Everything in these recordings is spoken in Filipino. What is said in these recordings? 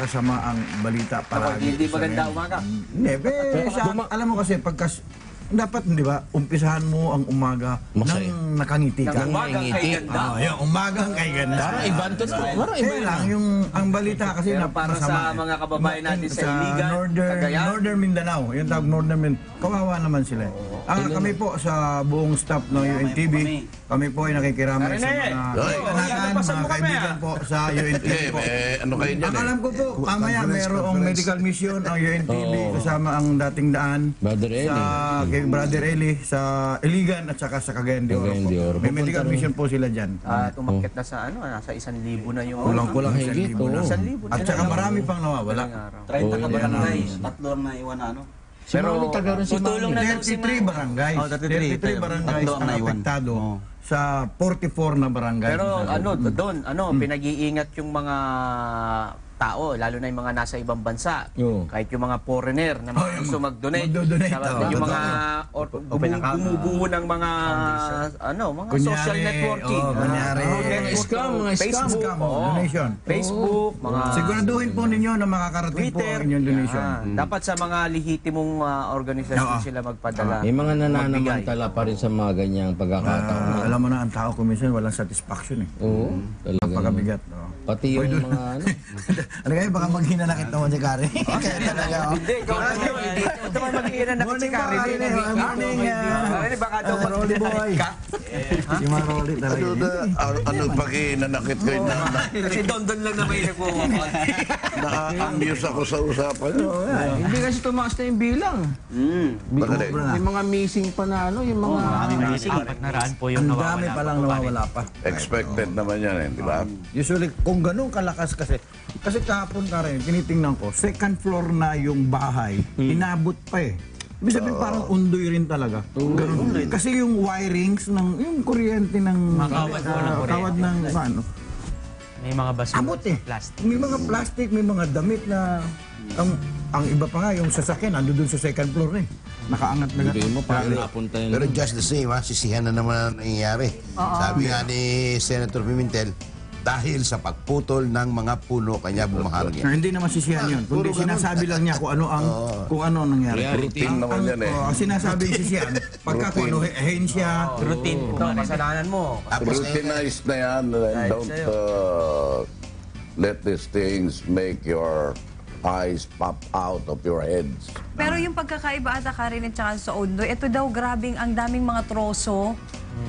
Mo, napakasama ang balita para Hindi maganda umaga. Hindi, pero sa, alam mo kasi pagkas dapat, di ba, umpisahan mo ang umaga Masaya. nang nakangiti ka. Ng umagang kay ganda. Ah, yung umagang kay ganda. Parang ibantot ko. Parang iba lang, yung ang balita kasi Pero na para sa eh. mga kababayan natin sa Sa Iligan, Northern, Cagayan. Northern Mindanao, yung tawag Northern Mindanao, kawawa naman sila. eh. Ah, kami po sa buong staff ng UNTV, kami po ay nakikiramay sa Narinig. mga kanakan, mga kaibigan ah. po sa UNTV Eh, po. eh, ano kayo dyan Ang eh? alam ko po, mamaya mayroong medical mission ang UNTV kasama ang dating daan sa kay Brother Eli sa Iligan at saka sa Cagayan de Oro. May medical mission po sila dyan. At umakyat na sa ano, nasa isang libo na yung... Kulang-kulang isang libo na. oo. Isang libo na. At saka marami pang nawawala. araw. 30 Oo, ka yan barangay, tatlo lang na iwan na ano. Si Manny taga rin si tutulong Manny. na daw si 33 barangays. Oh, 33. 33 barangays Tatlo ang ang naiwan. apektado Oo. sa 44 na barangay. Pero ano, doon, ano, pinag-iingat yung mga tao, lalo na yung mga nasa ibang bansa. Oo. Kahit yung mga foreigner na mga gusto mag-donate. magdo-donate, Sa- yung mga or, gumu- bumubuo ng mga ano, mga Kunyari, social networking. oh, kunyari. Ah, Mga network, scam, mga scam. Facebook, Scam, oo. donation. Facebook, mga Siguraduhin po ninyo na makakarating po Twitter. ang inyong donation. Yan. Dapat sa mga lehitimong ah, organisasyon Oo. sila magpadala. May mga nananamantala pa rin sa mga ganyang pagkakataon. Ah, alam mo na, ang tao ko minsan walang satisfaction eh. Oo, talaga. Pagkabigat. Oh. Pati yung mga ano. ano kayo, baka maghina na kita mo si Kari. Kaya talaga. oh. Hindi, ikaw na yun. Ito man mag-iiran na Morning si Karen. Karen. hindi. Morning, ah. Karen, baka daw Ah, Rolly boy. Si Maroli talaga. Ano na, ano, pag nanakit ko yun na, Kasi Don lang na may nagmumukha. na-amuse ako sa usapan. Hindi kasi tumaas na yung bilang. Eh? May mga missing pa na ano, yung mga... Apat na raan po yung Ang dami nawawala. palang nawawala pa. Expected naman yan eh, di ba? Usually, kung ganun kalakas kasi, kasi kahapon ka rin, tinitingnan ko, second floor na yung bahay, inabot pa eh. Ibig sabihin parang undoy rin talaga. Ganun. Kasi yung wirings ng, yung kuryente ng, kawad po ng ah, kuryente. kawad ng, ano, May mga basura. abot eh. Plastic. May mga plastic, may mga damit na, ang, ang iba pa nga, yung sasakyan, ando dun sa second floor eh. Nakaangat na Hindi mo parang napunta yun. Pero just the same, ha, sisihan na naman ang nangyayari. Sabi nga ni Senator Pimentel, dahil sa pagputol ng mga puno, kanya bumaharag Na yan. hindi naman sisihan yun, kundi sinasabi lang niya kung ano ang kung ano ang nangyari. Reality Ang- naman yan eh. oh, ang sinasabi sisihan, pagka kung ano, ahensya, Routine po. Ito, kasalanan mo. Tapos, Routinized na yan. and Don't uh, let these things make your eyes pop out of your heads. Pero yung pagkakaiba ata Karen at saka sa Ondoy, ito daw grabing ang daming mga troso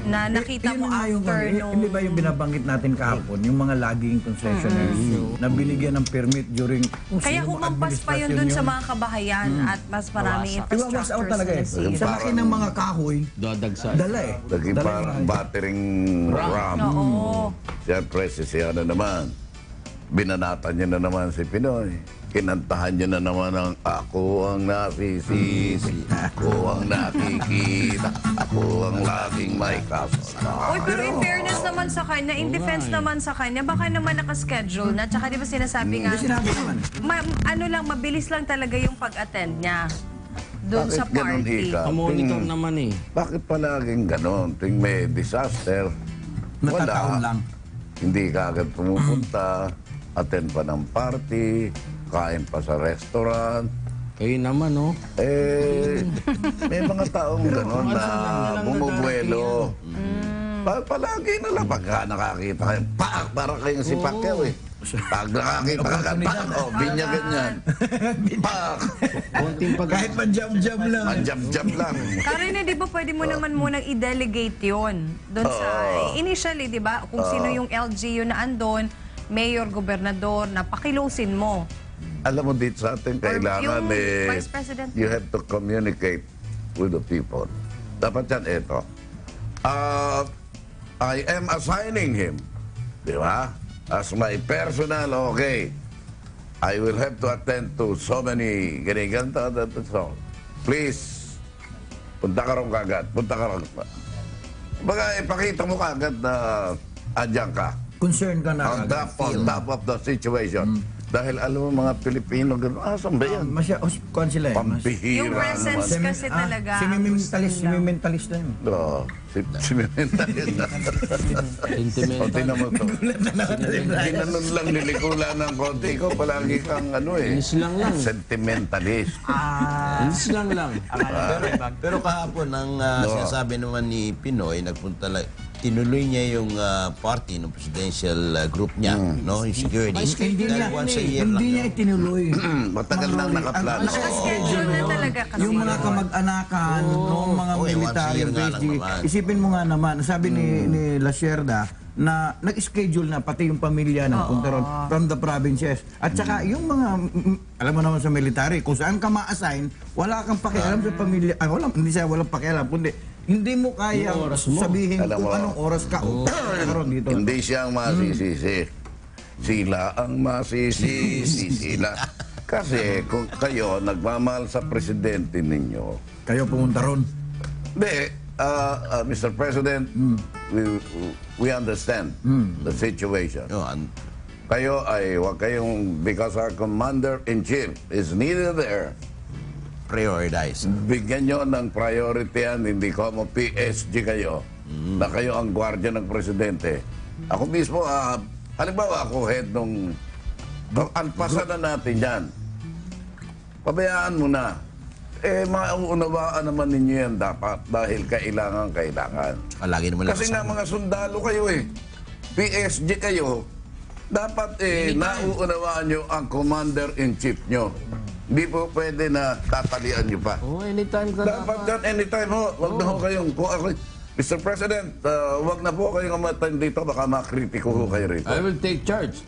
na nakita mo yung, after ano, nung... Hindi ba yung binabanggit natin kahapon, yung mga laging concessionaires na binigyan ng permit during Kaya humampas pa yun dun sa mga kabahayan at mas maraming Iwawas out infrastructures talaga eh. Sa laki ng mga kahoy, Dadagsa. dala eh. Naging Dala parang yung- battering ram. Siyempre, sisihan na naman. Binanatan niya na naman si Pinoy. Kinantahan niya na naman ang ako ang nasisisi, ako ang nakikita, ako ang laging may kasama. Uy, pero in fairness naman sa kanya, in defense naman sa kanya, baka naman nakaschedule na. Tsaka di ba sinasabi nga, sinabi naman. ma- ano lang, mabilis lang talaga yung pag-attend niya doon Bakit sa ganun, party. Ika? Monitor Ting- naman eh. Bakit palaging ganon? Ting may disaster, Natataon lang. Hindi ka agad pumupunta, attend pa ng party, kain pa sa restaurant. Kayo naman, oh. Eh, may mga taong gano'n na bumubuelo. Pa palagi na lang pagka nakakita kayo, pak! Para kayong si Pacquiao eh. Pag nakakita ka agad, pak, oh, binya ganyan. Pak, Konting pag... Kahit pa jam-jam lang. manjab-jab lang. Karen, di ba pwede mo naman munang i-delegate yon doon sa, initially, di ba, kung sino yung LGU na andon, mayor, gobernador, na pakilosin mo. Alam mo dito sa atin, kailangan eh, Vice President. you have to communicate with the people. Dapat yan, ito. Uh, I am assigning him, di ba? As my personal, okay. I will have to attend to so many ganiganta. So, please, punta ka ron kagad. Punta ka ron. Baga, ipakita mo kagad na andyan ka. Concern ka na. On agad. top, on top of the situation. Dahil alam mo mga Pilipino, gano'n, ah, saan ba yan? Masya, os, kuhan sila eh. Mas- Pambihira Yung presence naman. kasi talaga. Si Mimimentalist, si Mimimentalist na yun. Oo, si, si Pimentel. o, Sentimental. tinan mo to. Ginanon lang nilikula ng konti. Ikaw palagi kang ano eh. Inis lang lang. Sentimentalist. Inis lang lang. Pero, pero kahapon, ang ah, No. sinasabi naman ni Pinoy, nagpunta lang, tinuloy niya yung ah, party ng presidential ah, group niya, no? Yung security. Hindi Dahil niya, once a year hindi niya itinuloy. Matagal nang Ang- nakaplano. ang- Naka-schedule na talaga kasi. Yung mga kamag-anakan ng mga Oo, eh, once a military naman. isipin mo nga naman, sabi ni, ni Lacerda, na nag-schedule na pati yung pamilya ng punta ron from the provinces. At saka yung mga, mm, alam mo naman sa military, kung saan ka ma-assign, wala kang pakialam sa pamilya, ah, wala, hindi siya walang pakialam, kundi hindi mo kaya Yung oras mo. sabihin Alam kung mo. anong oras ka oh. dito. Hindi siya ang masisisi. Sila ang masisisi. Sila. Kasi kung kayo nagmamahal sa presidente ninyo, Kayo pumunta ron. Hindi, uh, uh, Mr. President, we, we understand the situation. No, an- Kayo ay, wag kayong, because our commander-in-chief is neither there, prioritize. bigyan nyo ng priority yan, hindi ko mo PSG kayo, na kayo ang gwardiya ng presidente. Ako mismo, ah, halimbawa ako head nung, alpasan na natin yan. Pabayaan mo na. Eh, mauunawaan naman ninyo yan dapat dahil kailangan, kailangan. Palagi naman Kasi nga mga sundalo kayo eh. PSG kayo. Dapat eh, nauunawaan nyo ang commander-in-chief nyo. Hindi po pwede na tatalian nyo pa. Oh, anytime ka Dapat dyan, anytime ho, wag na ho kayong, kung ako, Mr. President, uh, wag na po kayong umatan dito, baka makritiko ho kayo rito. I will take charge.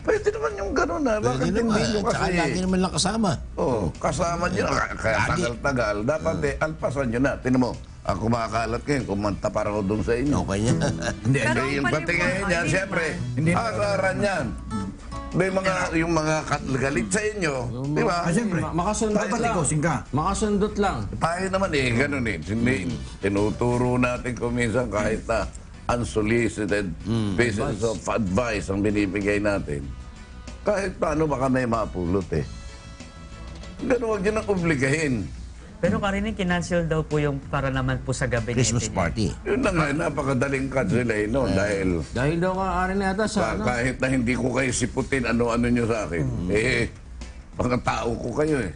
Pwede naman yung gano'n na. Bakit Pwede hindi naman. nyo Tsaka kasi? lagi naman lang kasama. Oh, kasama nyo. Kaya tagal-tagal. Dapat eh, alpasan nyo na. Tinan mo, ang kumakalat kayo, kumanta para ko doon sa inyo. Okay niya. Hindi, Pero yung paliwanag, patingin niyan, hindi siyempre, Hindi. asaran yan. May mga, yung mga kat- galit sa inyo, di ba? Ah, siyempre. Ma- makasundot Dapat lang. ka. Makasundot lang. Tayo naman eh, ganun eh. Hindi, tinuturo natin kuminsan kahit na unsolicited pieces of advice ang binibigay natin. Kahit paano baka may mapulot eh. Ganun, huwag nyo nang obligahin. Pero karinig, kinancel daw po yung para naman po sa gabinete Christmas niya. party. Yun na nga, napakadaling eh, no? Dahil Dahil daw ka rin yata sa Ka- ano. kahit na hindi ko kayo siputin ano-ano nyo sa akin, eh, mga tao ko kayo eh.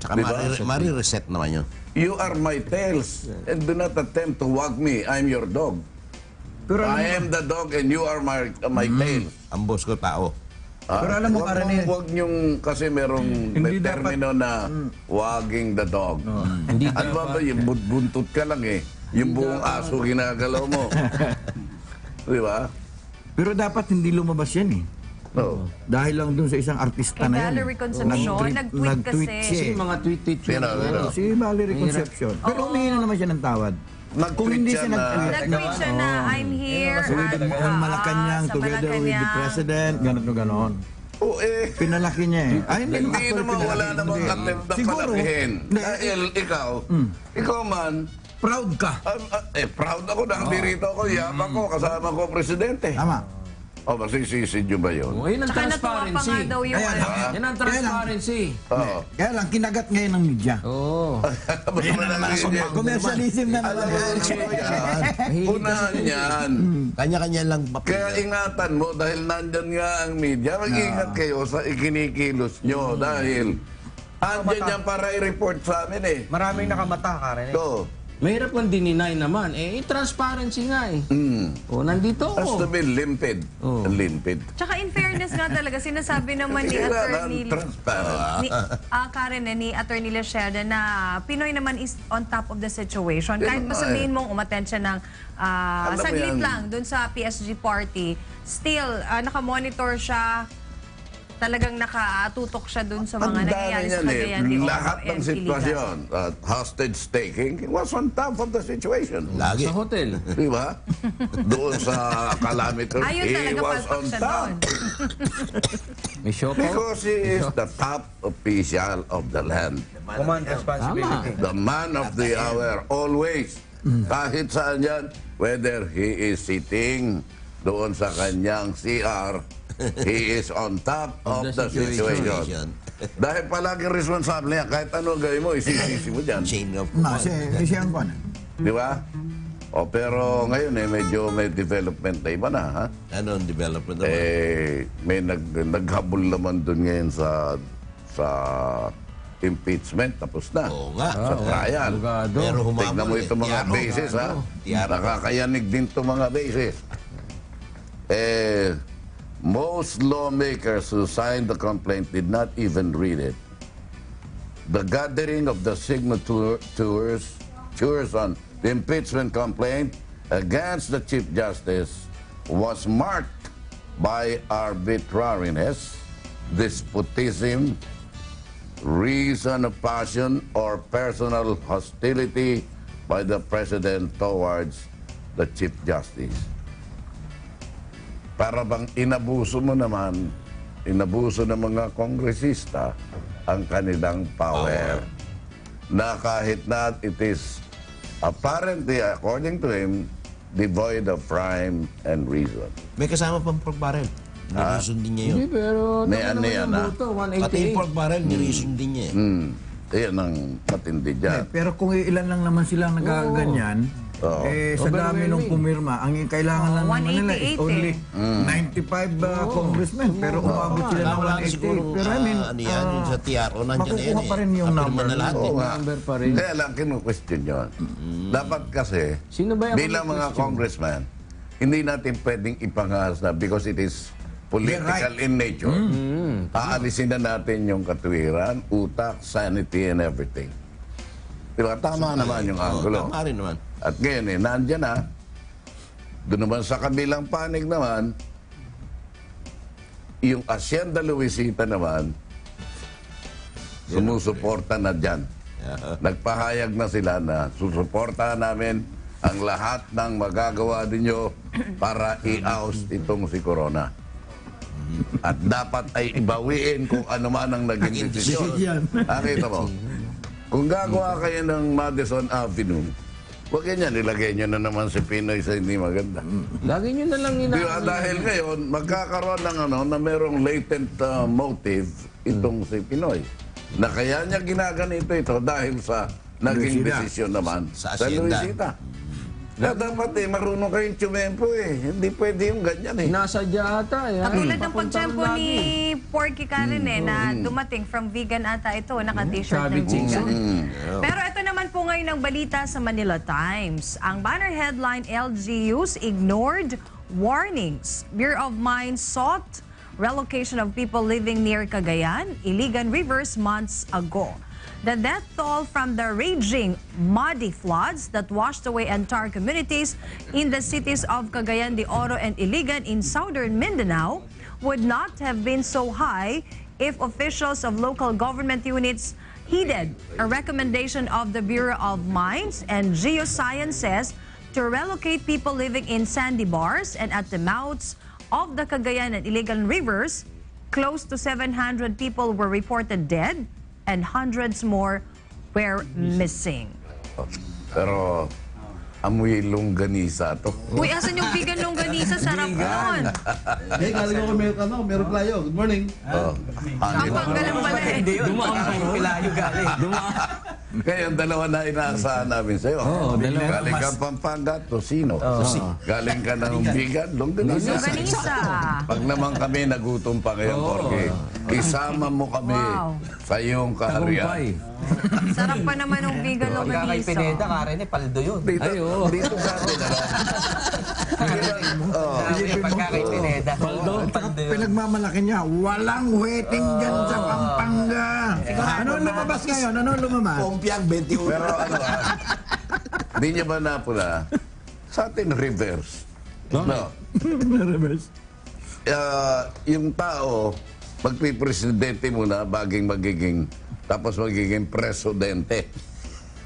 Tsaka Diba? mari- mari-reset naman yun. You are my tails and do not attempt to wag me. I'm your dog. Pero I mo, am the dog and you are my my tail. Ang boss ko tao. Ah, Pero alam mo, wag Karen, mong- eh. wag niyong, kasi merong may Hindi dapat- termino na wagging the dog. Hindi Ano ba ba, yung bun- buntot ka lang eh. Yung buong aso ginagalaw mo. Di ba? pero dapat hindi lumabas yan eh. No. Dahil lang dun sa isang artista Kay na yan. Valerie Concepcion, Nag-tweet- nag-tweet nag-tweet kasi. siya Kasi eh. mga tweet-tweet Sino? Si Valerie Concepcion. Pero humingi na naman siya ng tawad. Nag-tweet Kung hindi siya siya na- nag-tweet, Nag-tweet siya na, I'm here. So, with the, at, on ah, Malacanang, sa together with the Malacanang. president, ganito ganon. Oo eh. Pinalaki niya eh. Ay, Hindi actually, naman pinalaki. wala namang Hindi. attempt na Siguro, palakihin. hindi, Dahil ikaw, ikaw man, proud ka. um, uh, eh, proud ako na nandito ako, yaman ko, kasama ko presidente. Tama. O, masisisi nyo ba yun? Oh, yun ang Tsaka natuwa pa transparency. nga daw yung Kaya ano. Yan ang Kaya lang. transparency. Oo. Kaya lang, kinagat ngayon ng media. Oo. Basta na lang yun. Commercialism na Alam naman. mo yan. Unahan yan. Kanya-kanya lang papel. Kaya ingatan mo dahil nandyan nga ang media. Mag-ingat kayo sa ikinikilos nyo dahil andyan yan para i-report sa amin eh. Maraming nakamata, Karen. Eh. So, Mahirap kung dininay naman. Eh, transparency nga eh. Mm. O, nandito Has to ako. be limpid. Oh. Limpid. Tsaka in fairness nga talaga, sinasabi naman ni Kailangan Attorney... transparent. ni ah, Karen eh, ni Attorney Lacherde na Pinoy naman is on top of the situation. Ganun Kahit nga masabihin eh. mong umattend siya ng ah, Alam mo saglit yan. lang dun sa PSG party, still, ah, nakamonitor siya, talagang nakatutok siya dun sa mga Ang nangyayari dami sa niyan eh. Cagayan Oro Lahat ng and Iligan. sitwasyon, uh, hostage taking, was on top of the situation. Lagi. Sa hotel. Di ba? Doon sa calamity, Ayun he talaga was palpak on siya top. doon. May show Because he is the top official of the land. Command responsibility. The man of the hour, always. Kahit saan yan, whether he is sitting doon sa kanyang CR, he is on top of, the, situation. Dahil palagi responsable yan. Kahit ano gawin mo, isisisi mo dyan. Chain of Ma, command. si, si Sian ko na. Di ba? O pero ngayon eh, medyo may development na iba na, ha? Ano ang development naman? Eh, may nag, naghabol naman doon ngayon sa sa impeachment. Tapos na. Oo nga. Sa trial. Abogado. Pero humabol Tignan mo itong mga Tiaro. bases, ha? Tiaro. Nakakayanig din itong mga bases. Eh, most lawmakers who signed the complaint did not even read it. The gathering of the signatures tours on the impeachment complaint against the Chief Justice was marked by arbitrariness, despotism, reason of passion, or personal hostility by the President towards the Chief Justice. Para bang inabuso mo naman, inabuso ng mga kongresista ang kanilang power. Na kahit na it is apparently, according to him, devoid of rhyme and reason. May kasama pang pork barrel. Nireason din niya yun. Hindi, pero May tama ano naman yan, yung ah. boto, Pati yung 188. pork barrel, nireason din niya eh. Hmm. Yan ang matindi dyan. Eh, pero kung ilan lang naman sila nagaganyan, Oo. eh, sa dami nung pumirma, ang kailangan lang Oo, naman nila 188 is eh. only 95 uh, congressmen. Pero umabot sila ng wala na 188. siguro, Pero I mean, ano yan, yung sa TRO, nandiyan na yan makukuha eh. pa rin yung Kapirma number. na lahat Oo eh. nga. Number pa rin. Kaya lang kinu-question yun. Dapat kasi, Sino ba yung bilang mga question? congressman, hindi natin pwedeng ipangahas na because it is political in nature. Aalisin na natin yung katwiran, utak, sanity, and everything. Diba? Tama naman yung angulo. Tama rin naman. At ngayon eh, nandyan na. Doon naman sa kabilang panig naman, yung Hacienda Luisita naman, sumusuporta na dyan. Nagpahayag na sila na susuportahan namin ang lahat ng magagawa ninyo para i-oust itong si Corona. At dapat ay ibawiin kung ano man ang naging desisyon. Nakita mo? Kung gagawa kayo ng Madison Avenue, huwag yan yan, ilagay nyo na naman si Pinoy sa hindi maganda. Lagi nyo na lang ina... Di ba? Dahil ngayon, magkakaroon ng ano, na merong latent uh, motive itong si Pinoy. Na kaya niya ginaganito ito dahil sa naging Luisita. desisyon naman Sa sa Hacienda. Luisita. Kaya dapat eh, marunong kayong tsumempo eh. Hindi pwede yung ganyan eh. Nasadya ata eh. Katulad ng pagtsempo ni Porky Karen eh, na dumating from vegan ata ito, naka-t-shirt Sabi ng vegan. Mm. Pero ito naman po ngayon ang balita sa Manila Times. Ang banner headline, LGUs ignored warnings. Bureau of Mines sought relocation of people living near Cagayan, Iligan Rivers months ago. The death toll from the raging muddy floods that washed away entire communities in the cities of Cagayan de Oro and Iligan in southern Mindanao would not have been so high if officials of local government units heeded a recommendation of the Bureau of Mines and Geosciences to relocate people living in sandy bars and at the mouths of the Cagayan and Iligan rivers. Close to 700 people were reported dead and hundreds more were missing. Pero amoy longganisa to. Uy, asan yung vegan longganisa? Sarap nun. Hey, galing ako meron ano, meron playo. Good morning. Oh, Kapag galang pala eh. Dumaan pa yung pilayo galing. Dumaan. Kaya ang dalawa na inaasahan namin sa'yo. Oo, dalawa. Galing ka Pampanga, Tosino. Galing ka ng Bigan, Longganisa. Longganisa. Pag naman kami nagutom pa ngayon, Jorge, isama mo kami Wow. sa iyong kaharian. Tagumpay. Sarap pa naman ng bigal ng Pagka kay. Pineda, Karen, eh, paldo yun. Dito, Ay, oo. dito sa atin, ano? Oh. Sabi, pagka kay Pineda. Pinagmamalaki niya, walang waiting dyan sa Pampanga. Ano lumabas ngayon? Ano lumabas? Pompiang 21. Pero ano ah, hindi niya ba napula? Sa atin, reverse. No. Reverse. Ah, yung tao, magpipresidente muna, baging magiging, tapos magiging presidente.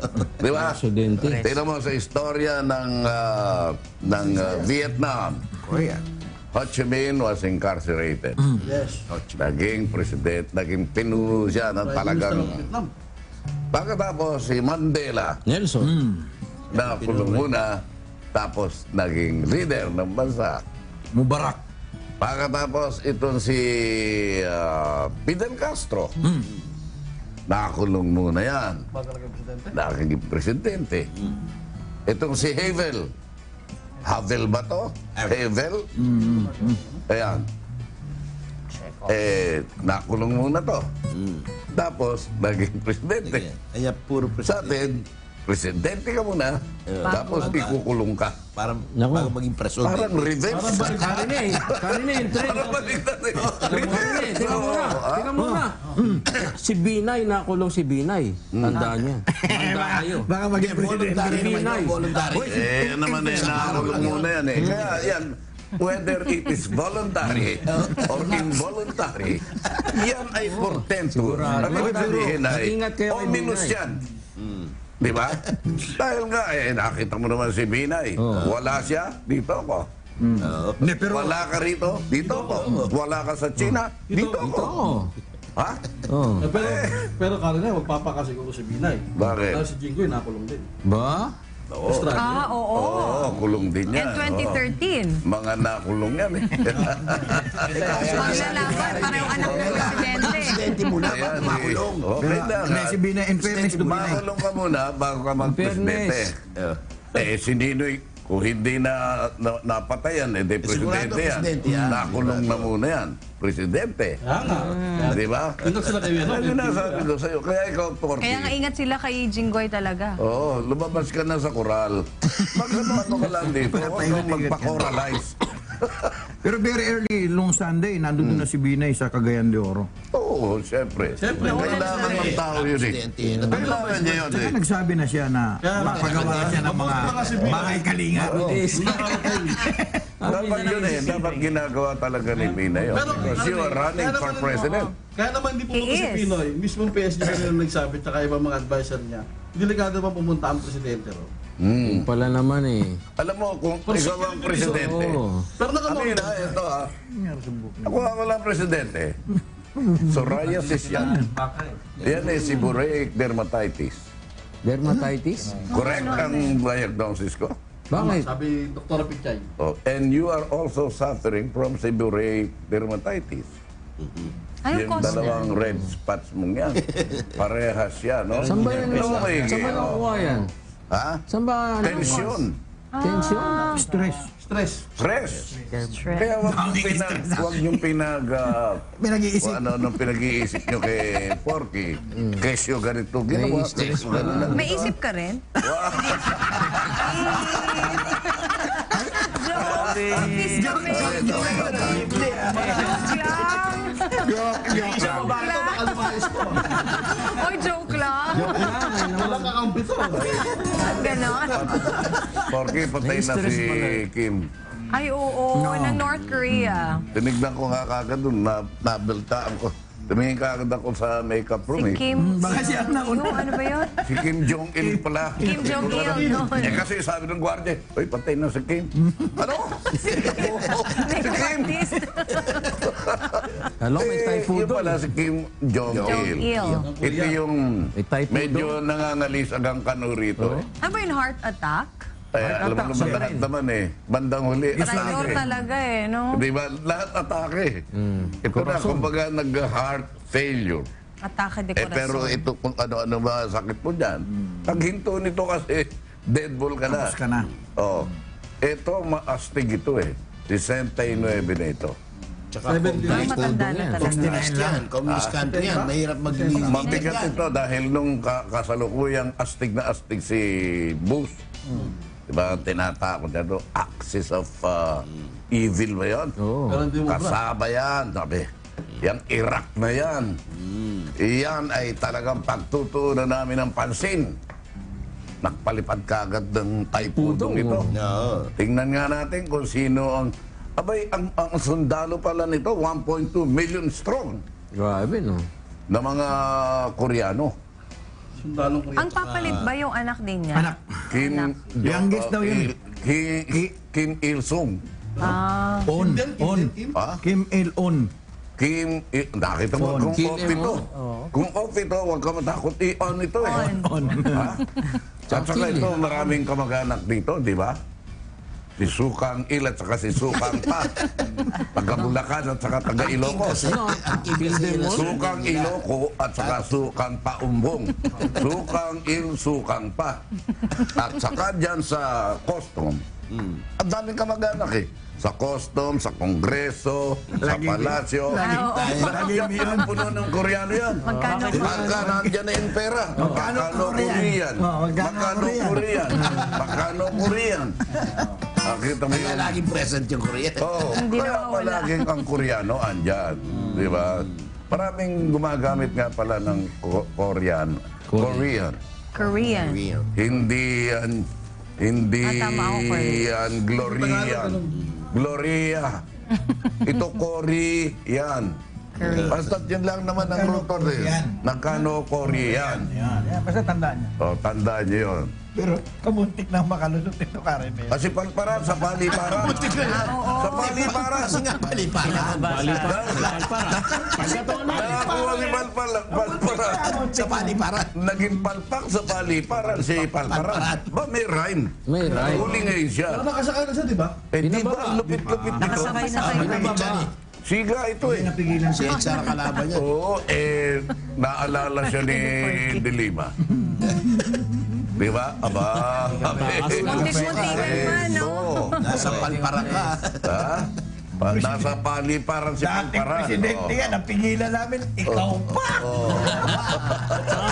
Di ba? Presidente. Tingnan mo sa istorya ng, ah, ng ah, Vietnam. Korea. Ho Chi Minh was incarcerated. Yes. Naging president, naging pinuno siya ng talagang... Pagkatapos si Mandela, Nelson. na kulong muna, tapos naging leader ng bansa. Mubarak. Pagkatapos itong si ah, Fidel Castro, nakakulong muna yan. Bago naging presidente. Naging presidente. Itong si Havel, Havel ba to? Havel? Ayan. Eh, nakulong muna to. Tapos, naging presidente. Kaya puro Sa presidente. atin, presidente ka muna, tapos ikukulong ka. Para, bago maging preso. Parang revenge. Karine, Karine, Trent. Parang baliktad eh. Karine, teka muna. Ah. Teka muna. Si Binay, nakulong si Binay. Tandaan niya. Tanda kayo. Baka maging presidente. Voluntary naman Binay. yun, voluntary. Eh, yan naman eh, nakakulong muna yan eh. Kaya yan, whether it is voluntary or involuntary, yan ay portento. Ang sabihin ay, ominous yan. Di ba? Dahil nga, eh, nakita mo naman si Binay. Wala siya, dito ako. Hindi, pero Wala ka rito, dito ako. Wala ka sa China, dito ako. Oo. Ha? Oh. Eh, pero, pero Karina, magpapakasiguro si Binay. Bakit? Dahil si Jinggoy nakulong din. Ba? Australia. Ah, oo. Oo, kulong din yan. And 2013. Oo. Mga nakulong yan eh. Maglalaban para yung anak ng presidente. Presidente muna, Ayan, bago eh. makulong. Okay lang. Hindi, si Binay, in fairness Binay. Makulong ka muna bago ka magpresidente. Eh, si Ninoy, kung hindi na, na napatayan, eh, di sigurado presidente yan. presidente yan. Nakulong na muna yan. Presidente. Nga. Di ba? Ingat sila kayo, ano? Ano sinasabi ko sa'yo? Kaya ikaw, Porky. Kaya nga ingat sila kay Jinggoy talaga. Oo, lumabas ka na sa koral. Mag-ano ka lang dito. Huwag kang magpa-coralize. pero very early, long Sunday, nandun na si Binay sa Cagayan de Oro. Oo, siyempre. Siyempre, Kailangan ng tao yun eh. Kailangan niya yun Saka eh. nagsabi na siya na mapagawa siya ng mga bahay kalinga. Dapat yun eh. Dapat ginagawa talaga ni Pina yun. Because you are running for president. Kaya naman hindi pumunta si. Pinoy. Mismong PSG kanina nagsabi, tsaka ibang mga advisor niya. Delikado naman pumunta ang presidente ro. Hmm. Pala naman eh. Alam mo, kung ikaw ang presidente, Oo. Pero nakalong Amin ha, ito ha. Ako ang walang presidente. Psoriasis yan. Yan eh, seborrheic dermatitis. Dermatitis? Correct ang diagnosis ko. Bakit? Sabi Dr. Pichay. Oh, and you are also suffering from seborrheic dermatitis. Anong Yung cause na? dalawang red spots mong yan. Parehas yan, no? Saan ba yan? Ito Saan ba nakuha yan? Ha? Saan ba? ano? Tension. Tension? Stress. Stress. Stress. Stress. Kaya wag yung pinag, wag yung pinag, ah, Pinag-iisip. ano, anong pinag-iisip nyo kay Porky. Kesyo ganito, ginawa. Kesyo lang. May isip ka rin? Joke lang. Joke lang. Baka lumayas ko. Oy, joke lang. Walang kakampi to. Ganon. Porky, patay na si Kim. Ay, oo. ng North Korea. Tinignan ko nga kagad doon, na, nabiltaan ko. Tumingin kagad ako sa makeup room Si eh. Kim. Baka siya ang nauna. Yung ano ba yun? Si Kim Jong-il pala. Kim Jong-il noon. Eh kasi sabi ng gwardiya, Uy, patay na si Kim. ano? Makeup artist. Hello, may Eh, typhoon yun pala doon. si Kim Jong-il. Jong-il. Ito yung May medyo nangangalis agang kano rito. Ano ba yung heart attack? Eh, alam mo naman lahat naman eh. Bandang huli. Traidor atake. talaga eh, no? Di ba? Lahat atake. Ito na, kumbaga nag-heart failure. Atake de Eh corazon. pero ito kung ano-ano ba sakit mo dyan. Paghinto nito kasi dead ball ka na. Tapos ka na. Oo. Ito maastig ito eh. 69 na ito. Tsaka Seventy Ah, communist, matanda na talaga. communist yan. Communist country yan. Mahirap mag Mabigat ito dahil nung ka- kasalukuyang astig na astig si Bush. Diba, tinatakot niya ito, axis of uh, evil ba mo bra. Kasaba yan, sabi. Yang Iraq na yan. Iyan ay talagang pagtutuunan namin ng pansin. Nakpalipad kagad ng taipudong ito. Oo. Tingnan nga natin kung sino ang... Abay, ang, ang sundalo pala nito, 1.2 million strong Grabe, no? na mga Koreano. Sundalong ko Ang papalit ba yung anak din niya? Anak. Kim, Youngest daw yun. Kim, Kim Il-sung. Ah, On, on. Kim Il-on. Kim, nakita mo, On. kung off ito. Kung off ito, huwag ka matakot. I-on ito eh. On. Ha? At saka ito, maraming kamag-anak dito, di ba? Si Sukang Il at saka si Sukang Pa. taga Bulacan at saka taga Ilocos. Ano? Pildemon? Sukang Iloco at saka Sukang Paumbong. Sukang Il, Sukang Pa. At saka dyan sa custom, ang daming kamag-anak eh. Sa custom, sa kongreso, sa palasyo. Lagi yan puno ng Koreano yan. magkano po? Pagka nandyan na yung pera. Magkano Korean? Magkano Magkano Korean? Magkano Korean? Nakita mo Kaya yun? laging present yung Korea. Oo. Hindi kaya nawawala. palaging ang Koreano andyan. Di ba? Maraming gumagamit nga pala ng Ko- Korean. Korean. Korean. Korea. Hindi yan, hindi Ah, tama ako, yan Glorian. Gloria. Ito Korean. Basta yun lang naman ang rotor eh. Korean. Nagkano Korean. Yan, yan. Basta tandaan niya. O, tandaan niyo yun. Pero kamuntik na makalusot ito, Karen. eh. Kasi palparan sa paliparan. Sa paliparan. Kasi nga paliparan. Nakakuha ni Palparan. Sa paliparan. Naging palpak sa paliparan si Palparan. Ba may rhyme? May rhyme. Huli ngayon siya. Pero nakasakay na siya, di ba? Eh di ba lupit-lupit nito? Nakasakay na kayo. Ano Siga ito eh. Napigilan Si Echar kalaban niya. Oo, eh, naalala siya ni De Lima. Di ba? Aba, Muntik-muntikan man, no? Nasa palparan ka. Ha? Pa, nasa paliparan si Dating Palparan. presidente yan, napigilan namin, ikaw pa!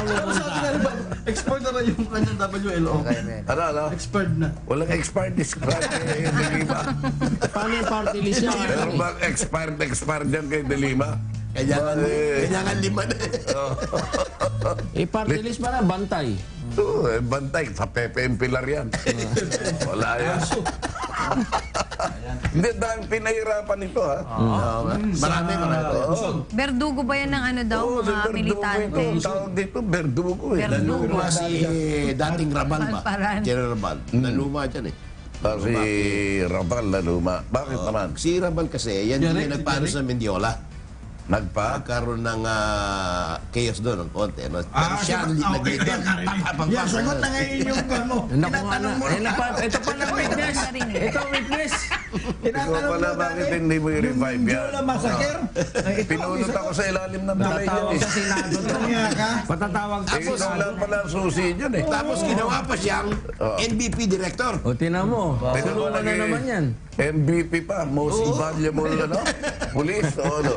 Pero sabi nga rin ba, expired na rin yung kanyang WLO. Ano, ano? Expired na. Walang expired describe kay De Lima. Paano yung party list niya? Pero ba expired, expired yan kay De Lima? Kanya nga, Eh. kanya nga lima na. Eh, party list para bantay. Oo, eh, bantay. Sa Pepe and Pilar yan. Wala yan. Hindi, dahil pinahirapan ito, ha? Marami, marami. Oo. Berdugo ba yan ng ano daw, Oo, si mga Verdugo militante? ito. Tawag dito, Verdugo eh. Naluma si dating Rabal ba? Palparan. General Rabal. Naluma dyan eh. Ah, si Rabal na luma. Bakit naman? Si Rabal kasi, yan din yung nagpano sa Mendiola. Nagpa? Nagkaroon ng ah, chaos doon ng konti. No? Pero Ah, siya ang sige. Okay, nag-lead doon. Yan, sumat na ngayon yung ano. Na. Tinatanong mo Eh, na. napa, ito pa lang witness. Ito witness. Tinatanong pala, mo bakit natin, hindi mo i-revive yung yan? Jola Massacre. Ito, Pinulot isa- ako sa ilalim ng tulay yan Patatawag sa Senado? Patatawag sa Eh, ikaw lang pala ang susi dyan eh. Tapos ginawa pa siyang NBP director. O, tinan mo. Tulungan na naman yan. MVP pa, most valuable ano? Police, o ano?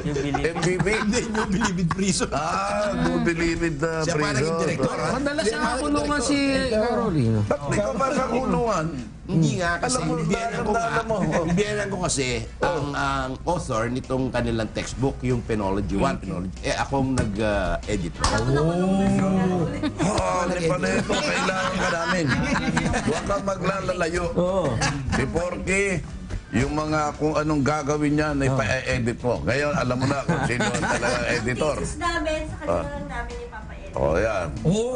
MVP? Hindi mo believe in prison. Ah, do believe in the Siya pa naging prison. director. ha? Madalas Siya siya pa naging nakulungan director. si Carolina. Ba't di ka ba sa kulungan? Hindi nga kasi Alam mo, bibiyanan ko mo. nga, bibiyanan ko kasi ang ang author nitong kanilang textbook yung Penology 1, Penology. Eh akong nag-edit. Ah, di pa na ito, kailangan ka namin. Huwag kang maglalalayo. Oo. Si Porky, yung mga kung anong gagawin niya, na ipa-edit mo. Ngayon, alam mo na kung sino ang talagang editor. Thesis namin, sa kanila lang namin ipapaedit. O, yan.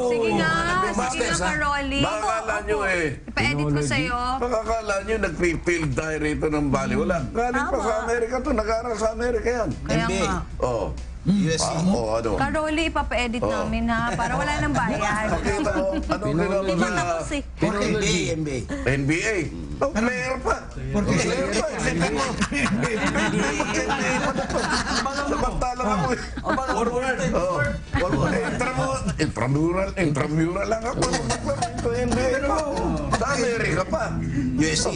Sige nga, sige Masters, nga, ha? Karoli. Makakala nyo eh. Ipa-edit ko sa'yo. Makakala nyo, nag-field diary ito ng Bali. Wala. Galing pa Tama. sa Amerika to. Nag-aaral sa Amerika yan. Kaya MBA. nga. Oh. USC. Ah, o ano? Karoli, ipapa-edit Oo. namin ha, para wala nang bayad. Pakita mo, ano ginawa Hindi pa sa tapos eh. Oh, pa. Isipin mo. NBA pa na to. Samantalang ako eh. Forward. Oh. Forward. Intramural. Intramural. Intramural lang ako. Ito NBA pa. Sa Amerika pa. USC.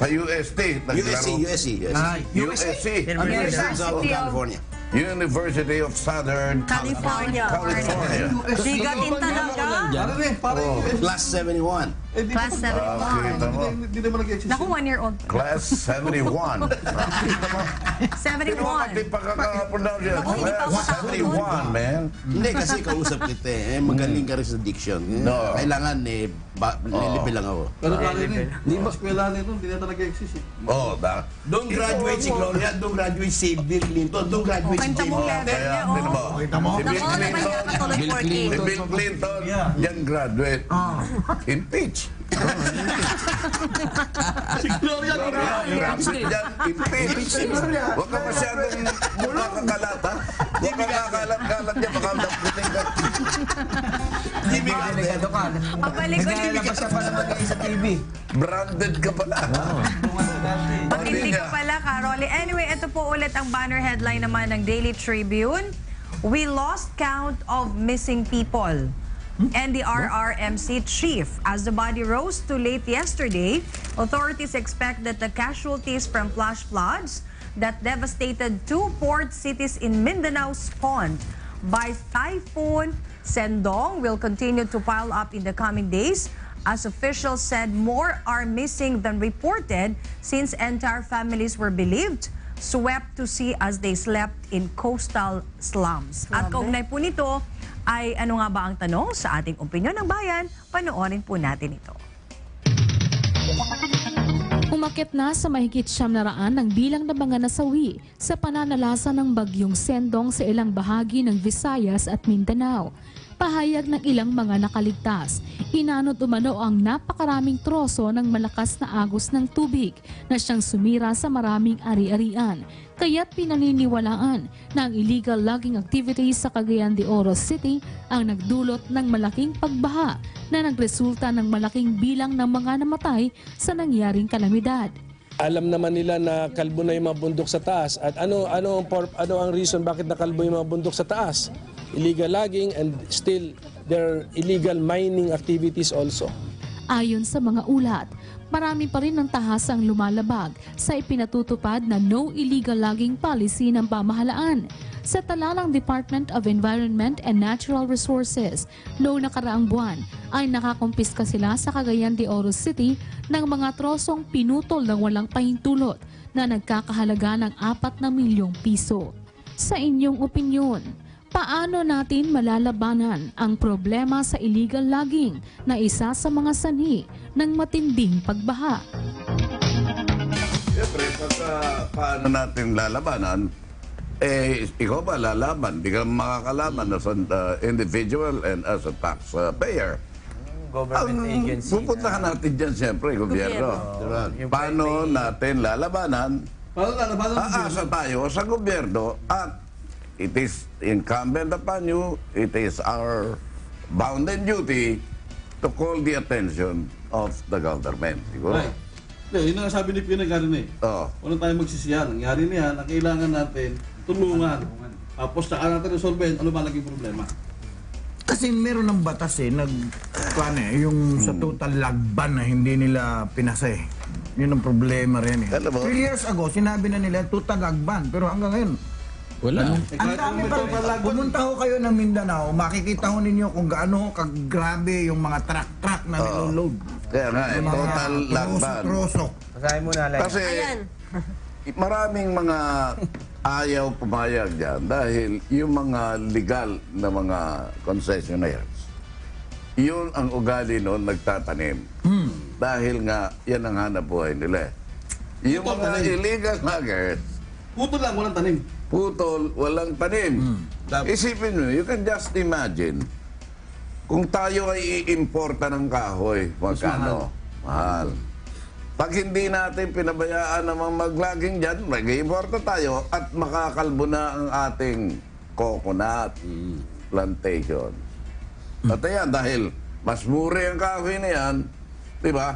Sa UST. naglaro. USC, USC. Ay, USC. University of University of California. University of Southern California. California. Sigatin talaga. Ano rin, parang Class 71. eh, di Class pa- 71. Ah, kita mo. Hindi hindi naman nag-exist. Naku, one year old. Class 71. Kita mo. Kita mo pati 71. pagkakapronounce yan. Ako, hindi pa ako Class 71, man. Hindi, kasi kausap kita eh. Magaling ka rin sa diction. No. Kailangan eh, ba, lilibil lang ako. Pero pare rin, di ba eskwela nito, hindi na talaga exist eh. Oh, da. Doon graduate si Gloria, doon graduate si Bill Clinton, doon graduate Jimmy mo level niya, oh. Kita mo? Si Bill naman Clinton, katulad Bill 4K. Clinton. si Bill Clinton, yan graduate. Impeach. Si Gloria, Graduate yan, impeach. Huwag ka masyadong mukha kang Huwag ka kakalat-kalat niya, baka daputin ka. Jimmy Carter. Delegado ka. Pabalik ko Naglalabas ka pa naman ngayon sa TV. Branded ka pala. Matindi ka pala, Caroli. Anyway, ito po ulit ang banner headline naman ng Daily Tribune. We lost count of missing people. And the RRMC chief. As the body rose too late yesterday, authorities expect that the casualties from flash floods that devastated two port cities in Mindanao spawned by Typhoon Sendong will continue to pile up in the coming days as officials said more are missing than reported since entire families were believed swept to sea as they slept in coastal slums. At kaugnay po nito ay ano nga ba ang tanong sa ating opinyon ng bayan? Panoorin po natin ito. Umakit na sa mahigit siyam na raan ang bilang ng mga nasawi sa pananalasa ng bagyong Sendong sa ilang bahagi ng Visayas at Mindanao. Pahayag ng ilang mga nakaligtas. Inanod umano ang napakaraming troso ng malakas na agos ng tubig na siyang sumira sa maraming ari-arian. Kaya't pinaniniwalaan na ang illegal logging activities sa Cagayan de Oro City ang nagdulot ng malaking pagbaha na nagresulta ng malaking bilang ng mga namatay sa nangyaring kalamidad. alam naman nila na kalbo na yung mga bundok sa taas. At ano ano ang ano ang reason bakit nakalbo yung mga bundok sa taas? Illegal logging and still there are illegal mining activities also. Ayon sa mga ulat, marami pa rin ang tahasang lumalabag sa ipinatutupad na no illegal logging policy ng pamahalaan. Sa tala ng Department of Environment and Natural Resources, noong nakaraang buwan ay nakakumpiska sila sa Cagayan de Oro City ng mga trosong pinutol ng walang pahintulot na nagkakahalaga ng 4 na milyong piso. Sa inyong opinyon, Paano natin malalabanan ang problema sa illegal logging na isa sa mga sanhi ng matinding pagbaha? Siyempre, pagka paano natin lalabanan, eh, ikaw ba lalaban? Di ka makakalaban as an uh, individual and as a taxpayer. Government Ang agency. pupuntahan natin dyan, siyempre, gobyerno. Yung Paano natin lalabanan? Paano na, paano na, Aasa tayo sa gobyerno at it is incumbent upon you, it is our bounden duty to call the attention of the government. Siguro. Right. Hindi, yun ang sabi ni Pina kanina eh. Oo. Walang tayong magsisiyan. Nangyari niyan, ang kailangan natin, tulungan. Tapos saka natin resolve ano ba naging problema. Kasi meron ng batas eh, nag, kuwan eh, yung sa total lagban na hindi nila pinasa eh. Yun ang problema rin eh. Alam mo- Three years ago, sinabi na nila total lagban. Pero hanggang ngayon, Wala. Eh, ang dami pa lagban, Pumunta ho kayo ng Mindanao, makikita ho ninyo kung gaano kagrabe yung mga truck-truck na niloload. Kaya nga, eh, total lakban. troso-troso. Basahin mo na, like, Kasi maraming mga ayaw pumayag dyan dahil yung mga legal na mga concessionaires, yun ang ugali noon nagtatanim. Dahil nga, yan ang hanap buhay nila. Yung Putol mga tanim. illegal loggers, Puto lang, walang tanim. Putol, walang tanim. Isipin mo, you can just imagine, kung tayo ay iimporta ng kahoy, magkano? Mahal. Pag hindi natin pinabayaan ng mga maglaging dyan, mag-iimporta tayo at makakalbo na ang ating coconut plantation. At ayan, dahil mas mura ang kahoy na yan, di ba?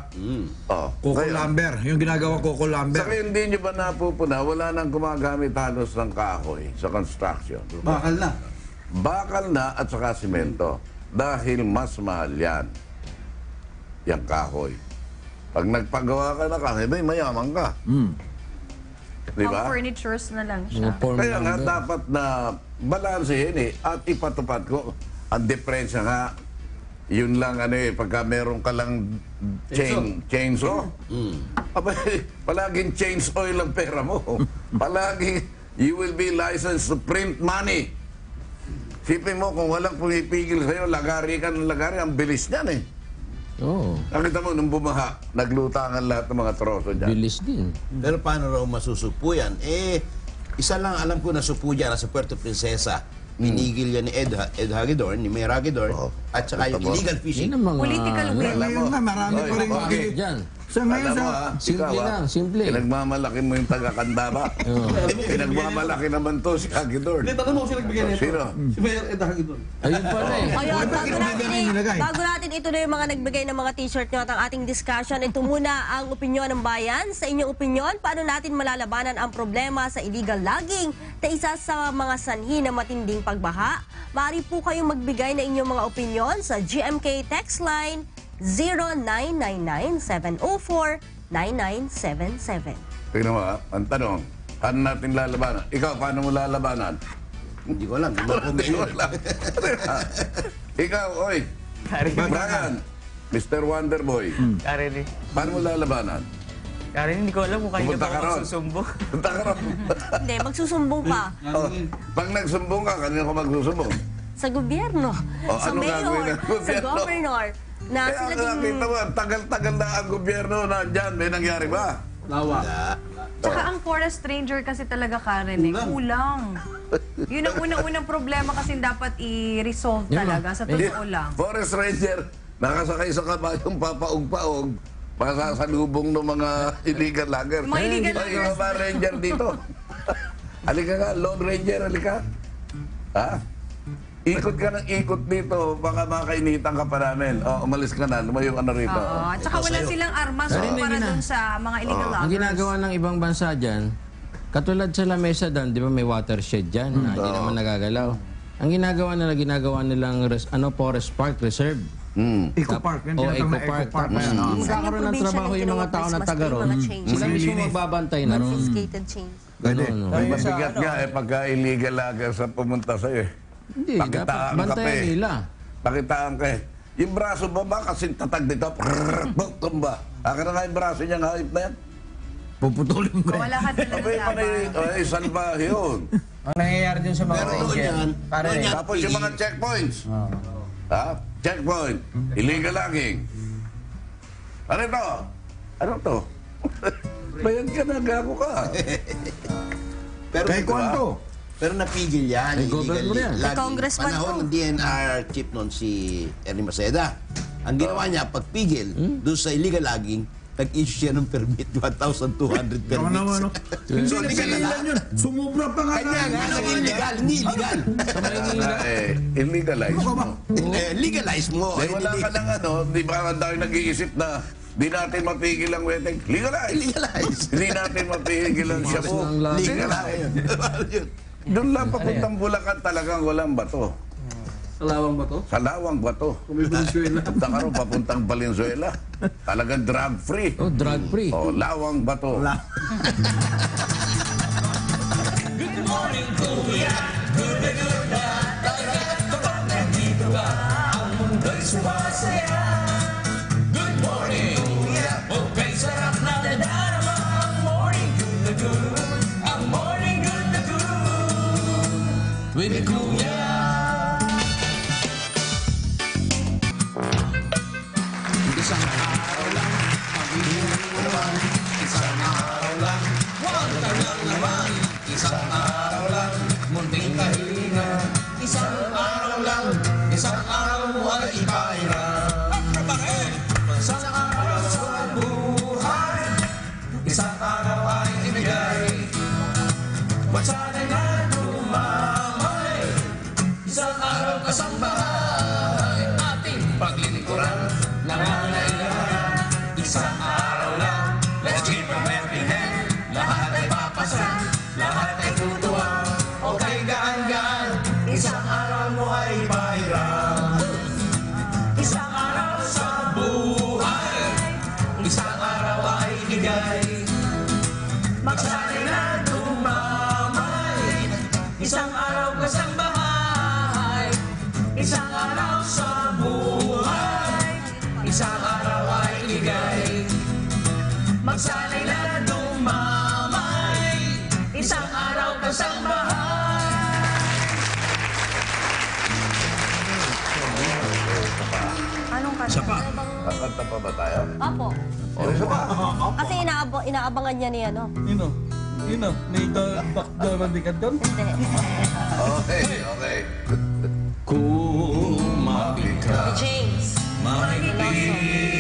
Oh, Coco ngayon, lumber. Yung ginagawa Coco lumber. Saka hindi nyo ba napupuna, wala nang gumagamit halos ng kahoy sa construction. Bakal na. Bakal na at saka simento. Dahil mas mahal yan. Yung kahoy. Pag nagpagawa ka na kahoy, may mayaman ka. Di Pang ba? furnitures na lang siya. Mga form Kaya nga dapat na balansehin eh at ipatupad ko. Ang diferensya nga, yun lang ano eh, pagka meron ka lang chain, chainsaw. Aba, palaging chains oil ang pera mo. Palagi, you will be licensed to print money. Sipin mo, kung walang pumipigil sa'yo, lagari ka ng lagari, ang bilis niyan eh. Oo, Nakita mo, nung bumaha, naglutangan lahat ng mga troso dyan. bilis din. Pero paano raw masusupo yan? Eh, isa lang alam ko na supo dyan sa Puerto Princesa. Pinigil yan ni Ed, Ed Hagedorn, ni Mayor Hagedorn, Oo. at saka yung illegal Yun fishing. ang mga... Political will. Ngayon nga, marami pa rin kilit. Dyan. Sa ngayon, Alam mo sa... ha, Simple ikaw, ha, lang, simple. Pinagmamalaki mo yung taga-kandaba. Pinagmamalaki naman to si Hagidor. Hindi, tanong mo kung sino nagbigay nito. Sino? Si Mayor Ed Hagedorn. Ayun pala eh. Ayun, bago natin, nilagay? bago natin ito na yung mga nagbigay ng mga t-shirt nyo at ang ating discussion, ito muna ang opinyon ng bayan. Sa inyong opinyon, paano natin malalabanan ang problema sa illegal logging na isa sa mga sanhi ng matinding pagbaha? Maaari po kayong magbigay ng inyong mga opinyon sa GMK text line 0999-704-9977. Tingnan mo ha, ang tanong, paano natin lalabanan? Ikaw, paano mo lalabanan? Hindi ko alam. Hindi ko Hindi ko mayor. alam. Ikaw, oy, Brian, Mr. Wonderboy, Karen, eh. paano mo lalabanan? Karen, hindi ko alam kung kanina Pumunta pa ka ako ron. susumbong. Punta ka ron. Hindi, magsusumbong ka oh, pag nagsumbong ka, kanina ko magsusumbong. sa gobyerno, Oh, sa ano gagawin mayor, ng sa gobyerno? governor, na Kaya sila din... kita mo, tagal-tagal na ang gobyerno na dyan. May nangyari ba? Lawa. Tsaka ang forest ranger kasi talaga, Karen, eh, kulang. Yun ang unang-unang problema kasi dapat i-resolve talaga, sa totoo lang. Forest Ranger, nakasakay sa kabayong papaog-paog, pasasalubong ng mga illegal logger. Yung mga illegal Ay, mga ranger dito. halika ka, Lone Ranger, halika. Ha? Ikot ka ng ikot dito, baka makainitan ka pa namin. O, umalis ka na, lumayo ka na rito. Oo, at saka wala silang armas Narinig para na. dun sa mga illegal Ang ginagawa ng ibang bansa dyan, katulad sa Lamesa doon, di ba may watershed dyan na hindi naman nagagalaw. Ang ginagawa nila, ginagawa nilang res, ano, forest park reserve. Hmm. Eco Park. Yan, O tinatawag Eco na Park. Park. Tapos Ayan, oh. magkakaroon ng probinsya trabaho na yung mga tao na taga tree, ron. mga. Sila mismo magbabantay na ron. Confiscated chains. Pwede. May ano. mabigat nga eh, pagka illegal logger sa pumunta sa'yo eh. Hindi, Pakitaan dapat ka pa bantayan nila. Pakitaan ka eh. Yung braso ba ba kasi tatag dito? Prrrr, tumba. Aka na nga yung braso niya, hayop na yan. Puputulin ko. Wala ka talagang Abay, panay, laban. ay, salbahe yun. Ang nangyayari dun sa mga Pero doon ranger, yan, pare, doon yan, Tapos yung mga checkpoints. Ha? Checkpoint. Illegal logging. Ano ito? Ano to? Bayad ka na, gago ka. Pero, Kay Kwanto. Pero napigil yan. May illegal governor yan. logging. Congressman Panahon ng DNR chief noon si Ernie Maceda. Ang ginawa niya, pagpigil doon sa illegal logging, nag-issue siya ng permit, 1,200 Ako permits. naman, no? Hindi So, na legal na pigilan yun. Sumubra pa nga Kanya nga, naging illegal, hindi illegal. Eh, illegalize mo. Eh, legalize mo. Eh, wala ka ng ano, di ba ang dami nag-iisip na di natin mapigil ang wedding. Legalize. Legalize. Hindi natin mapigil ang shabu. Legalize. Doon lang papuntang Bulacan talagang walang bato. Kalawang ba to? Kalawang bato. Kung may Venezuela. Punta papuntang Valenzuela. Talagang drug-free. Oh, drug-free. Oh, lawang bato. La Good morning, Kuya. Good, good, good. baby, go Magsanay na dumamay, isang araw kasambahay. Anong kanta? Ano bang... Kakanta pa ba tayo? Opo. O, isa pa. Kasi inaab- inaabangan niya ni ano. Nino? Nino? Ni Bakdoran di Kadon? Hindi. Okay, okay. Kumapit ka. James. Mahigpit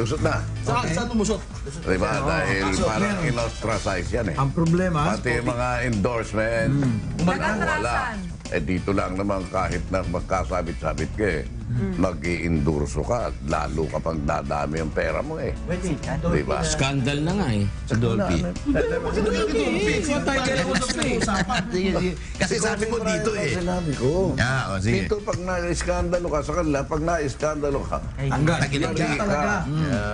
lusot na. Saan, saan lumusot? Diba? Dahil parang in-ostracize yan eh. Ang problema, Pati yung mga endorsement, wala. Nag-atrasan. Eh dito lang naman kahit na magkasabit-sabit ka eh, mag-i-endorso ka, lalo ka pang dadami ang pera mo eh. Diba? Scandal na nga eh. Sa Dolphy. Kasi sabi mo dito eh. Sinabi ko. Ah, o sige. Dito pag na-iskandalo ka sa kanila, pag na-iskandalo ka, hanggang. Nakinig ka. ka.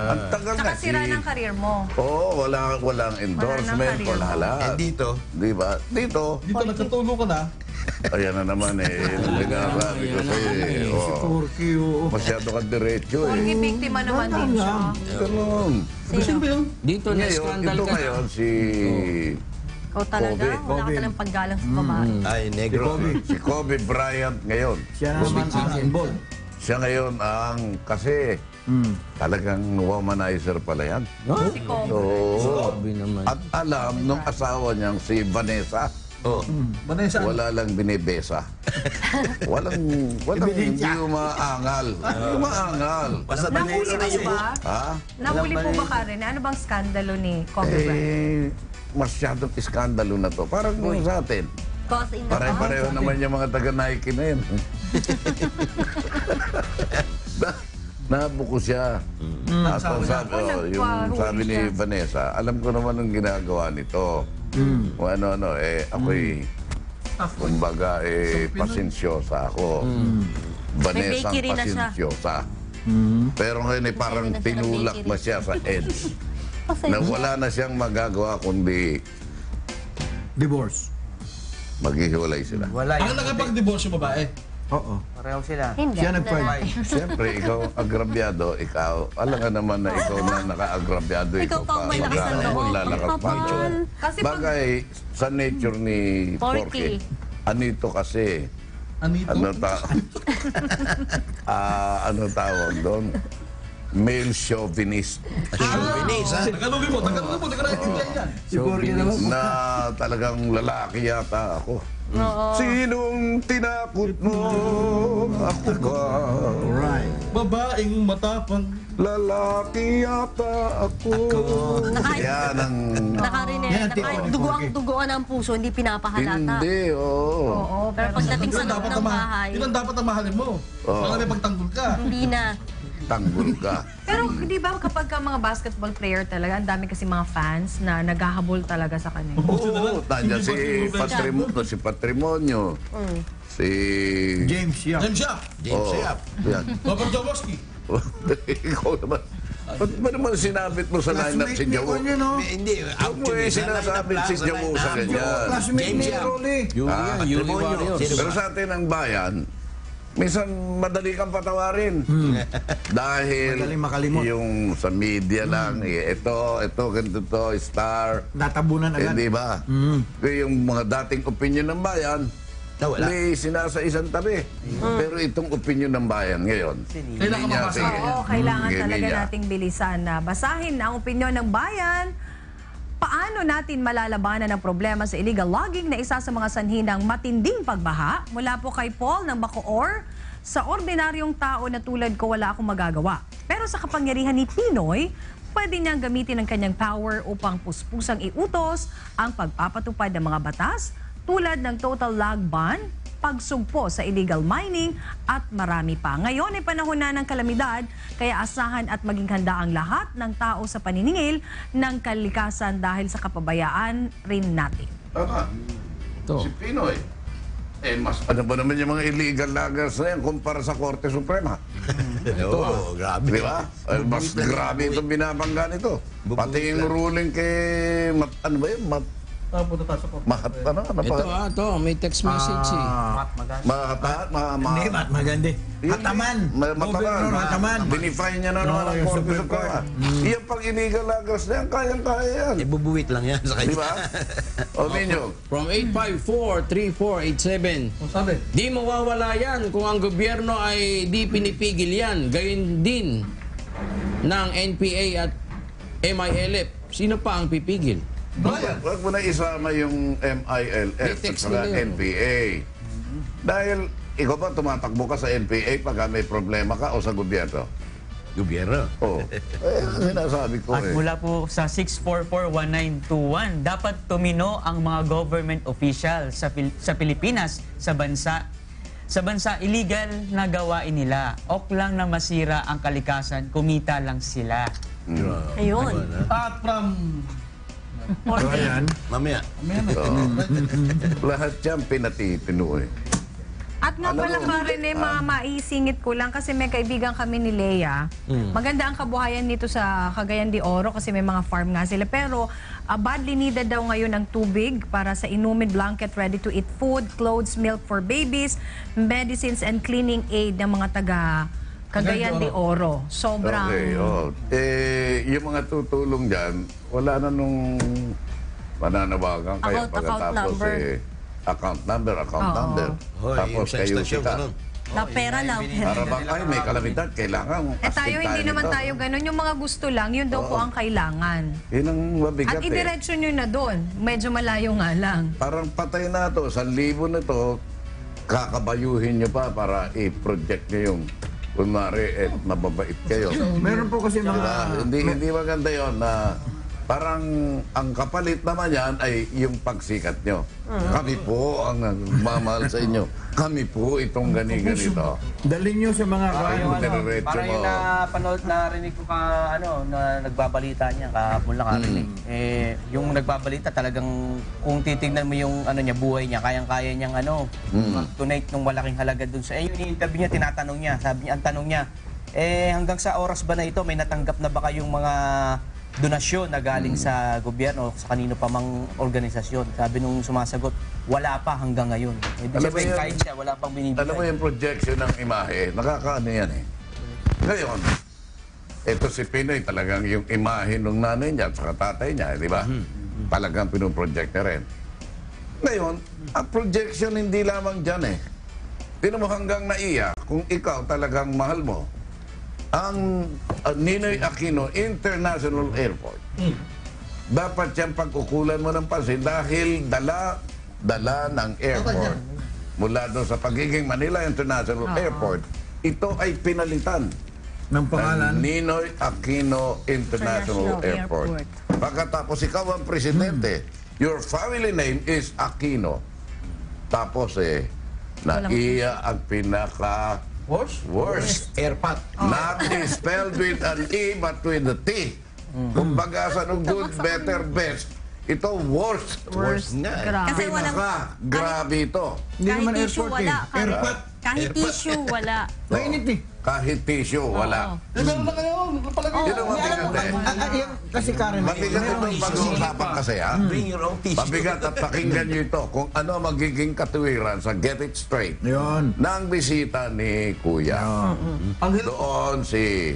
Ang tagal na. Tsaka sira si- ng karir mo. Oo, wala, walang endorsement, wala Eh lahat. dito, Di ba? Dito, Dito nagkatulong ka na. Ayan na naman eh. Ko sa'yo eh. Oo. Turkey, oo. Masyado ka diretso Porky eh. biktima naman din siya. Ganun. Sino ba yun? Dito na Ngayon, scandal ito ka. ngayon si... Ikaw talaga, Kobe. wala ka talang paggalang sa babae. ay negro. Si Kobe Bryant ngayon. Siya naman ang involved. Siya ngayon ang... Kasi talagang womanizer pala yan. Si Kobe. Oo. Sabi naman. At alam nung asawa niyang si Vanessa, Oh. Vanessa, wala lang binibesa. walang, walang hindi umaangal. Hindi umaangal. Basta Nahuli po ba? Ha? Nahuli po ba Karen? Ano bang skandalo ni Kobe Bryant? Eh, masyadong iskandalo na to. Parang kung sa atin. Pare-pareho naman yung mga taga-Nike na yun. na, nabuko siya. At ang sabi, Ako, oh, yung sabi ni. Vanessa, alam ko naman ang ginagawa nito. Kung ano-ano, eh, ako'y, kumbaga, eh, pasensyosa ako. Vanessa May bakery na siya. pasensyosa. Pero ngayon, eh, parang na siya ng tinulak bakery. na siya sa edge. na wala na siyang magagawa kundi Divorce. maghihiwalay sila. Wala Ang nakapag-divorce yung babae. Oo. Pareho sila. Hindi. Siya nag-fight. natin. Siyempre, ikaw agrabyado, ikaw. Alam ka naman na ikaw na naka-agrabyado, Ikaw ikaw pa ang may lakas ng Magkano mo loob. lalakas pa. Kapal. Kasi pag- Bagay, sa nature ni Porky. Porky, anito kasi, Anito? ano ta Ah, ano tawag doon? Male chauvinist. Chauvinist, ha? Tagalogin mo, tagalogin mo, tagalogin yan. Si Porky naman. na talagang lalaki yata ako. Sinong tinakot mo? Ako ba? Right. Babaeng matapang. Lalaki yata ako. Naka- Yan ang... Nakarinig, Yan ang naka, tipo ni dugo ang Porky. dugoan ng puso, hindi pinapahalata. Hindi, oo. Oo, Pero pagdating sa Yun ang loob dapat ng ang mahal. bahay, Yun ang dapat ang mahalin mo. Baka may pagtanggol ka. hindi na. Tanggol ka. Pero di ba kapag ka mga basketball player talaga, ang dami kasi mga fans na naghahabol talaga sa kanya. Oo, nandiyan si Patrimonio, si Patrimonio. Si... James Yap. James Yap, James Oo, Yap. Yan. Robert Jaworski. Ikaw naman. Ba't ba naman sinabit mo sa lineup si Jawo? Oh. Eh, Hindi, eh actually, sa sinasabi lineup si Jawo sa ganyan. Classmate James ni Yap. Rolly. Yuri Ah, Pero sa atin ang bayan, minsan madali kang patawarin. Dahil Madaling makalimot. yung sa media lang, eh, ito, ito, ganito to, star. Natabunan agad. Hindi ba? Kaya yung mga dating opinion ng bayan, Nawala. may sinasa isang tabi. Pero itong opinion ng bayan ngayon, Kailangan hindi niya mabasa. Oo, kailangan talaga nating bilisan na basahin ang opinyon ng bayan. Paano natin malalabanan ang problema sa illegal logging na isa sa mga sanhi ng matinding pagbaha? Mula po kay Paul ng Bacoor, sa ordinaryong tao na tulad ko wala akong magagawa. Pero sa kapangyarihan ni Pinoy, pwede niyang gamitin ang kanyang power upang puspusang iutos ang pagpapatupad ng mga batas tulad ng total log ban, pagsugpo sa illegal mining at marami pa. Ngayon ay panahon na ng kalamidad, kaya asahan at maging handa ang lahat ng tao sa paniningil ng kalikasan dahil sa kapabayaan rin natin. Tama. Ito. Si Pinoy. Eh, mas ano ba naman yung mga illegal loggers na yan kumpara sa Korte Suprema? Oo, grabe. Di ba? Eh, mas grabe itong binabangga nito. Pati yung ruling kay, mat, ano ba yun? Mat, Tapos na tayo sa pag- mahat, ano? ano Ito pa? ah, to, may text message eh. Mat maganda. Mahatat, ma, ma, Hindi, mat maganda. Hataman. Ma- Mataman. Governor Hataman. Dinify niya na naman ang yung Korte Supreme Suprema. Court. Iyan pang illegal loggers na yan, kayang-kaya yan. Eh, bubuwit lang yan sa kanya. Di ba? O, Minyo. From 854-3487. Kung sabi, Di mawawala yan kung ang gobyerno ay di pinipigil yan. Gayon din ng NPA at MILF. Sino pa ang pipigil? Huwag huwag mo na isama yung MILF at saka. NPA. Dahil ikaw ba tumatakbo ka sa NPA pag may problema ka o sa gobyerno? Gobyerno. Oo. eh, ang sinasabi ko At eh. mula po sa 6441921, dapat tumino ang mga government official sa, Pil- sa Pilipinas, sa bansa. Sa bansa, illegal na gawain nila. Ok lang na masira ang kalikasan, kumita lang sila. Ayun. at from... Ayan. Mamaya. Lahat yan pinatitino eh. At nga Alam pala mo, ka rin eh, ma- maisingit ko lang kasi may kaibigan kami ni Leia. Maganda ang kabuhayan nito sa Cagayan de Oro kasi may mga farm nga sila. Pero ah, badly needed daw ngayon ang tubig para sa inumin blanket, ready-to-eat food, clothes, milk for babies, medicines and cleaning aid ng mga taga Cagayan de Oro. Sobrang... Okay, oh. Eh, yung mga tutulong dyan, wala na nung mananawagan kayo Account- account pagkatapos number. eh. Account number, account Oo. number. Hoy, Tapos yung kayo ganun. Na pera lang. Para bang kayo may kalamidad, kailangan Eh tayo, hindi naman tayo ganun. Yung mga gusto lang, yun daw po ang kailangan. Yun ang mabigat At eh. idiretso nyo na doon. Medyo malayo nga lang. Parang patay na to, sa libo na to, kakabayuhin nyo pa para i-project nyo yung kunwari, eh, mababait kayo. Meron po kasi mga... Diba? Hindi, hindi maganda yon na parang ang kapalit naman yan ay yung pagsikat nyo. Kami po ang mamahal sa inyo. Kami po itong gani-ganito. Dalhin nyo sa mga Parang yung, Yung ano, diretso parang yung mo. napanood, narinig ko ka, ano, na nagbabalita niya, kahapon lang narinig. Eh, yung nagbabalita talagang, kung titignan mo yung, ano niya, buhay niya, kayang-kaya niyang, ano, mag-donate ng malaking halaga dun sa, eh, yung interview niya, tinatanong niya, sabi niya, ang tanong niya, eh, hanggang sa oras ba na ito, may natanggap na ba kayong mga donasyon na galing sa gobyerno, sa kanino pa mang organisasyon? Sabi nung sumasagot, wala pa hanggang ngayon. Ibig Alam mo yun- kahit siya, wala pang binibigay. Alam mo yung projection ng imahe, nakakaano yan eh. Ngayon, ito si Pinoy talagang yung imahe ng nanay niya at saka tatay niya, di ba? Talagang pinoproject niya rin. Ngayon, ang projection hindi lamang dyan eh. Tinan mo hanggang naiya, kung ikaw talagang mahal mo, ang uh, Ninoy Aquino International Airport, dapat siyang pagkukulan mo ng pansin dahil dala, dala ng airport. Mula doon sa pagiging Manila International Airport, ito ay pinalitan Ng pangalan. ng Ninoy Aquino International, International Airport. Pagkatapos ikaw ang presidente, your family name is Aquino. Tapos eh, naiya ang pinaka Horse? worst. Airpat. Not is spelled with an E but with a T. Kumbaga sa nung good, better, best. Ito worst. Worst. Grabe. Kasi walang- Pinaka grabe ito. Hindi Kahit naman tissue, airport wala. eh. Kahit, Airpot. kahit tissue, wala. Mainit eh. Kahit tissue, wala. Eh, meron na kayo. Palagay. Yun ang mabigat eh. Ah, ah, kasi Karen, Mabigat itong pag-uusapan kasi ha. Bring your own tissue. Mabigat at pakinggan nyo ito kung ano magiging katuwiran sa Get It Straight yun. ng bisita ni Kuya. Anghel. Doon si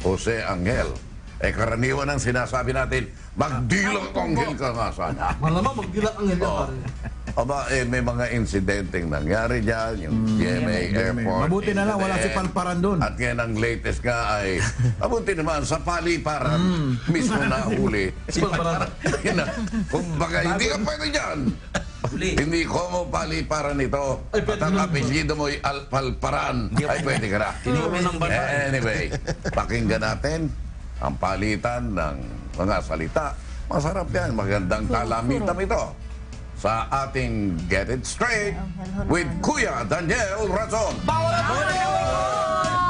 Jose Angel. Eh karaniwan ang sinasabi natin, magdilang anghel ka nga sana. Malamang magdilang anghel Oh. pare. Aba, eh, may mga insidenteng nangyari dyan, yung GMA Airport. Mabuti na lang, wala si. Palparan doon. At yan ang latest nga ay, mabuti naman, sa paliparan, mismo nahuli. Si Palparan. Na. Kumbaga, hindi ka pwede dyan. Hindi ko mo paliparan ito. Ay, At ang apelyido mo ay Alpalparan. Ay, pwede ka na. Anyway, pakinggan natin ang palitan ng mga salita. Masarap yan. Magandang talamitam ito sa ating Get It Straight with Kuya Daniel Razon. Bawal na po!